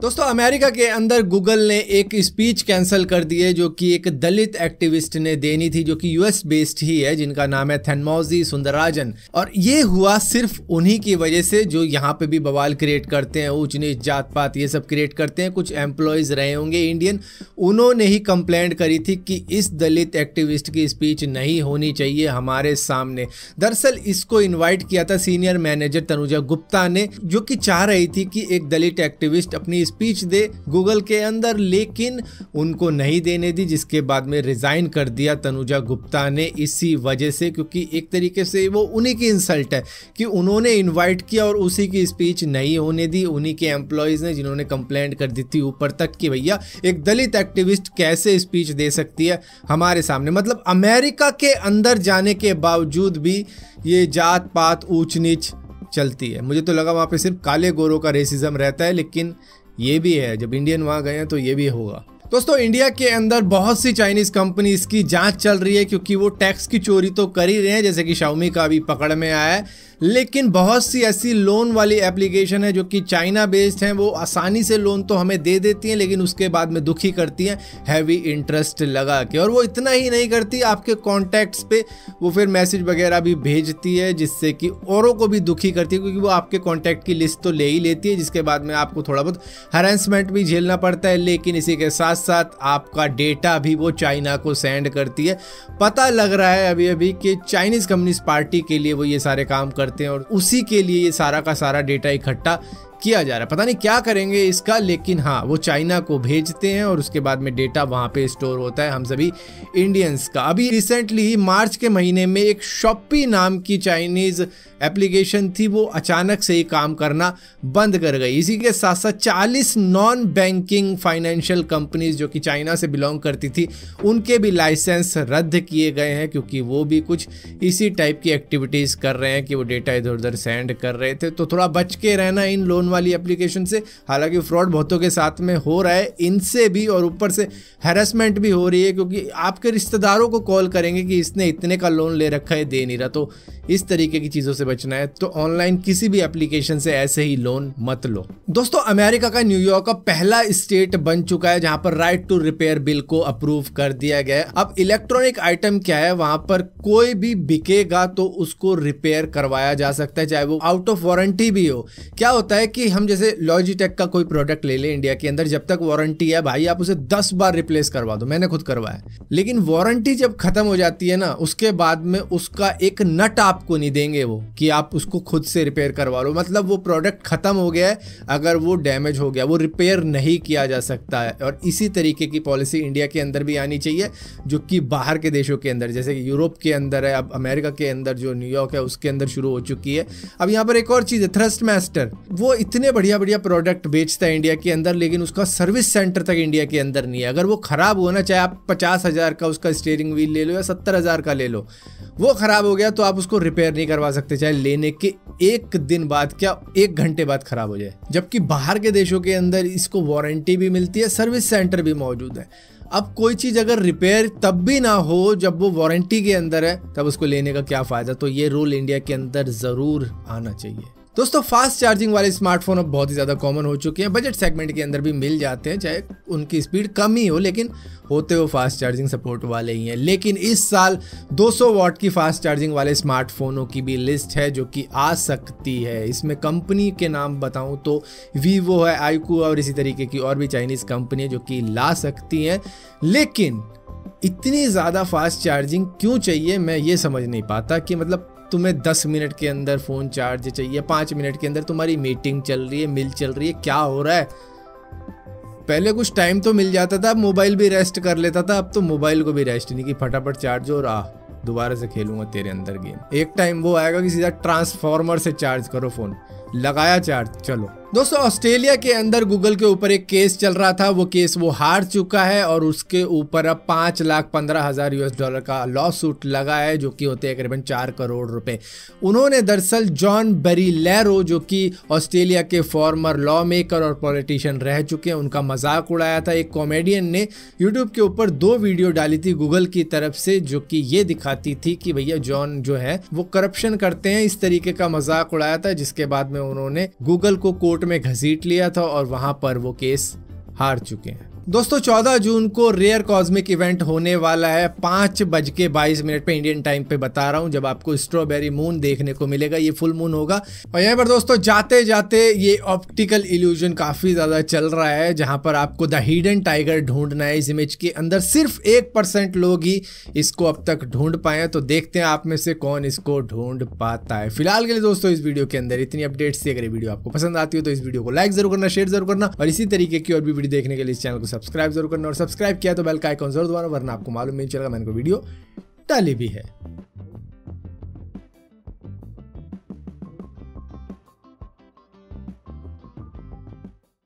दोस्तों, अमेरिका के अंदर गूगल ने एक स्पीच कैंसिल कर दी है, जो कि एक दलित एक्टिविस्ट ने देनी थी, जो कि यूएस बेस्ड ही है, जिनका नाम है थेनमौजी सुंदरराजन। और ये हुआ सिर्फ़ उन्हीं की वजह से, जो यहाँ पे भी बवाल क्रिएट करते हैं, ऊंच नीच जात पात, ये सब क्रिएट करते हैं। कुछ एम्प्लॉयज़ रहे होंगे, इंडियन। उन्होंने ही कंप्लेंट करी थी कि इस दलित एक्टिविस्ट की स्पीच नहीं होनी चाहिए हमारे सामने। दरअसल, इसको इन्वाइट किया था सीनियर मैनेजर तनुजा गुप्ता ने, जो कि चाह रही थी कि एक दलित एक्टिविस्ट अपनी स्पीच दे गूगल के अंदर, लेकिन उनको नहीं देने दी, जिसके बाद में रिजाइन कर दिया तनुजा गुप्ता ने इसी वजह से, क्योंकि एक तरीके से वो उन्हीं की इंसल्ट है कि उन्होंने इनवाइट किया और उसी की स्पीच नहीं होने दी। उन्हीं के एम्प्लॉयज़ ने जिन्होंने कंप्लेंट कर दी थी ऊपर तक कि भैया, एक दलित एक्टिविस्ट कैसे स्पीच दे सकती है हमारे सामने? मतलब अमेरिका के अंदर जाने के बावजूद भी ये जात पात ऊंच नीच चलती है। मुझे तो लगा वहाँ पे सिर्फ़ काले गोरों का रेसिज्म रहता है, लेकिन ये भी है जब इंडियन वहाँ गए हैं तो ये भी होगा। दोस्तों, इंडिया के अंदर बहुत सी चाइनीज़ कंपनीज़ की जाँच चल रही है क्योंकि वो टैक्स की चोरी तो कर ही रहे हैं, जैसे कि शाउमी का अभी पकड़ में आया है। लेकिन बहुत सी ऐसी लोन वाली एप्लीकेशन है जो कि चाइना बेस्ड हैं, वो आसानी से लोन तो हमें दे देती हैं, लेकिन उसके बाद में दुखी करती हैं हैवी इंटरेस्ट लगा के। और वो इतना ही नहीं करती, आपके कॉन्टैक्ट्स पे वो फिर मैसेज वगैरह भी भेजती है, जिससे कि औरों को भी दुखी करती है, क्योंकि वो आपके कॉन्टैक्ट की लिस्ट तो ले ही लेती है, जिसके बाद में आपको थोड़ा बहुत हरेसमेंट भी झेलना पड़ता है, लेकिन इसी के साथ साथ आपका डेटा भी वो चाइना को सेंड करती है। पता लग रहा है अभी अभी कि चाइनीज़ कम्युनिस्ट पार्टी के लिए वो ये सारे काम करते हैं और उसी के लिए ये सारा का सारा डेटा इकट्ठा किया जा रहा है। पता नहीं क्या करेंगे इसका, लेकिन हाँ वो चाइना को भेजते हैं और उसके बाद में डेटा वहाँ पे स्टोर होता है हम सभी इंडियंस का। अभी रिसेंटली मार्च के महीने में एक शॉपी नाम की चाइनीज़ एप्लीकेशन थी, वो अचानक से ही काम करना बंद कर गई। इसी के साथ साथ 40 नॉन बैंकिंग फाइनेंशियल कंपनीज़ जो कि चाइना से बिलोंग करती थी, उनके भी लाइसेंस रद्द किए गए हैं, क्योंकि वो भी कुछ इसी टाइप की एक्टिविटीज़ कर रहे हैं कि वो डेटा इधर उधर सेंड कर रहे थे। तो थोड़ा बच के रहना इन लोन वाली एप्लीकेशन से। हालाँकि फ्रॉड बहुतों के साथ में हो रहा है। इनसे भी और ऊपर से हैरेसमेंट भी हो रही है क्योंकि आपके रिश्तेदारों को कॉल करेंगे कि इसने इतने का लोन ले रखा है, दे नहीं रहा। तो इस तरीके की चीज़ों से बचना है। तो ऑनलाइन किसी भी एप्लीकेशन से ऐसे ही लोन मत लो। दोस्तों अमेरिका का न्यूयॉर्क का पहला स्टेट बन चुका है, जहाँ पर राइट टू रिपेयर बिल को अप्रूव कर दिया गया है। अब इलेक्ट्रॉनिक आइटम क्या है? वहाँ पर कोई भी बिकेगा तो उसको रिपेयर करवाया जा सकता है, चाहे वो आउट ऑफ़ वारंटी भी हो। क्या होता है कि हम जैसे लॉजिटेक का कोई प्रोडक्ट ले ले इंडिया के अंदर, जब तक वारंटी है, भाई, आप उसे दस बार रिप्लेस करवा दो। मैंने खुद करवाया लेकिन वारंटी जब खत्म हो जाती है ना, उसके बाद में उसका एक नट आपको नहीं देंगे वो, कि आप उसको खुद से रिपेयर करवा लो। मतलब वो प्रोडक्ट ख़त्म हो गया है, अगर वो डैमेज हो गया, वो रिपेयर नहीं किया जा सकता है। और इसी तरीके की पॉलिसी इंडिया के अंदर भी आनी चाहिए, जो कि बाहर के देशों के अंदर, जैसे कि यूरोप के अंदर है, अब अमेरिका के अंदर जो न्यूयॉर्क है, उसके अंदर शुरू हो चुकी है। अब यहाँ पर एक और चीज़ है थ्रस्ट मास्टर वो इतने बढ़िया बढ़िया प्रोडक्ट बेचता है इंडिया के अंदर, लेकिन उसका सर्विस सेंटर तक इंडिया के अंदर नहीं है। अगर वो ख़राब हुआ ना, चाहे आप पचास हज़ार का उसका स्टेयरिंग व्हील ले लो या सत्तर हज़ार का ले लो, वो ख़राब हो गया तो आप उसको रिपेयर नहीं करवा सकते, चाहे लेने के एक दिन बाद क्या एक घंटे बाद खराब हो जाए। जबकि बाहर के देशों के अंदर इसको वारंटी भी मिलती है सर्विस सेंटर भी मौजूद है। अब कोई चीज़ अगर रिपेयर तब भी ना हो, जब वो वारंटी के अंदर है, तब उसको लेने का क्या फ़ायदा? तो ये रूल इंडिया के अंदर ज़रूर आना चाहिए। दोस्तों फास्ट चार्जिंग वाले स्मार्टफ़ोन अब बहुत ही ज़्यादा कॉमन हो चुके हैं। बजट सेगमेंट के अंदर भी मिल जाते हैं, चाहे उनकी स्पीड कम ही हो, लेकिन होते वो फास्ट चार्जिंग सपोर्ट वाले ही हैं। लेकिन इस साल 200 वॉट की फास्ट चार्जिंग वाले स्मार्टफोनों की भी लिस्ट है, जो कि आ सकती है। इसमें कंपनी के नाम बताऊँ तो वीवो है आईकू और इसी तरीके की और भी चाइनीज़ कंपनी जो कि ला सकती हैं। लेकिन इतनी ज़्यादा फास्ट चार्जिंग क्यों चाहिए? मैं ये समझ नहीं पाता कि मतलब तुम्हें दस मिनट के अंदर फ़ोन चार्ज चाहिए, पाँच मिनट के अंदर तुम्हारी मीटिंग चल रही है, मिल चल रही है, क्या हो रहा है? पहले कुछ टाइम तो मिल जाता था, मोबाइल भी रेस्ट कर लेता था, अब तो मोबाइल को भी रेस्ट नहीं कि, फटाफट चार्ज हो रहा दोबारा से खेलूँगा तेरे अंदर गेम। एक टाइम वो आएगा कि सीधा ट्रांसफॉर्मर से चार्ज करो फ़ोन, लगाया चार्ज, चलो। दोस्तों, ऑस्ट्रेलिया के अंदर गूगल के ऊपर एक केस चल रहा था। वो केस वो हार चुका है और उसके ऊपर अब पाँच लाख पंद्रह हज़ार यूएस डॉलर का लॉ सूट लगा है, जो कि होते हैं करीबन चार करोड़ रुपए। उन्होंने दरअसल जॉन बेरी लैरो जो कि ऑस्ट्रेलिया के फॉर्मर लॉ मेकर और पॉलिटिशियन रह चुके हैं, उनका मज़ाक उड़ाया था। एक कॉमेडियन ने यूट्यूब के ऊपर दो वीडियो डाली थी गूगल की तरफ़ से, जो कि ये दिखाती थी कि भैया जॉन जो है, वो करप्शन करते हैं। इस तरीके का मज़ाक उड़ाया था, जिसके बाद में उन्होंने गूगल को कोर्ट कोर्ट में घसीट लिया था और वहाँ पर वो केस हार चुके हैं। दोस्तों 14 जून को रेयर कॉस्मिक इवेंट होने वाला है। पाँच बज के बाईस मिनट पे इंडियन टाइम पे बता रहा हूँ, जब आपको स्ट्रॉबेरी मून देखने को मिलेगा, ये फुल मून होगा। और यहाँ पर दोस्तों जाते जाते ये ऑप्टिकल इल्यूजन काफ़ी ज़्यादा चल रहा है, जहाँ पर आपको द हिडन टाइगर ढूंढना है। इस इमेज के अंदर सिर्फ़ एक परसेंट लोग ही इसको अब तक ढूंढ पाए तो देखते हैं आप में से कौन इसको ढूंढ पाता है। फ़िलहाल के लिए दोस्तों, इस वीडियो के अंदर इतनी अपडेट्स थी। अगर वीडियो आपको पसंद आती हो तो इस वीडियो को लाइक ज़रूर करना शेयर ज़रूर करना। और इसी तरीके की और भी वीडियो देखने के लिए इस चैनल को सब्सक्राइब ज़रूर करना और सब्सक्राइब किया तो बेल का आइकॉन ज़रूर दबाना, वरना आपको मालूम नहीं चलेगा मैंने को वीडियो डाली भी है।